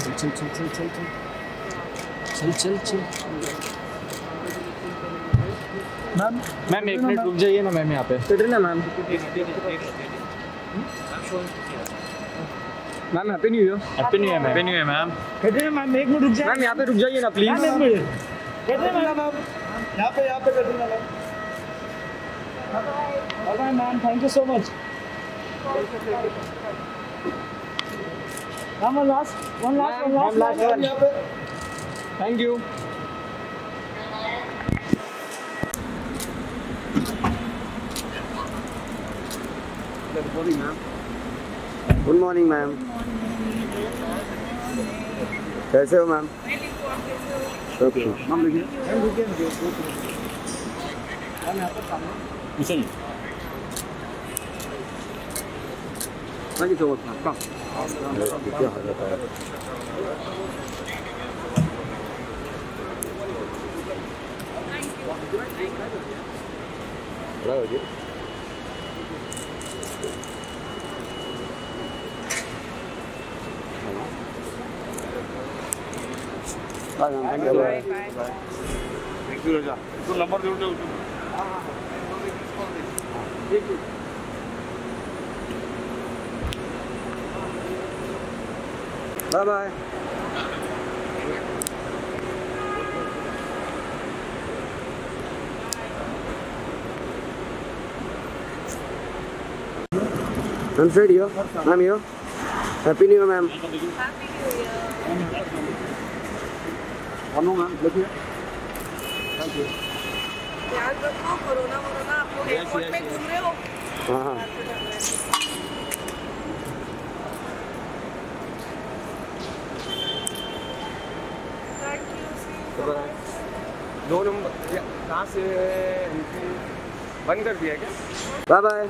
चल चल चल चल चल चल चल चल मैम मैम एक मिनट रुक जाइए ना मैम यहाँ पे। Katrina ma'am ma'am happy new year happy new year ma'am happy new year ma'am Katrina ma'am एक मिनट रुक जाइए। मैम यहाँ पे रुक जाइए ना प्लीज़ मैम एक मिनट मैम यहाँ पे यहाँ पे Katrina ma'am bye ma'am thank you so much ma'am one last one last one Ma'am, last last one. यहाँ पे thank you good morning ma'am कैसे हो मैम ओके मैम लिखिए मैम रुकिए रुकिए मैम यहाँ पर सामने thank you so much ma'am कम क्या हो जाता है Hello, you. Bye, ma'am. Thank you. Bye. Thank you रजा तो नंबर देऊन ठेव Bye bye. I'm Fred here. I'm here. Happy New Year, ma'am. One more, ma'am. Look here. Thank you. ध्यान रखो corona वोरोना आप लोग एयरपोर्ट में घूम रहे हो हाँ हाँ दो नंबर कहाँ से बंद कर दिया क्या? Bye bye.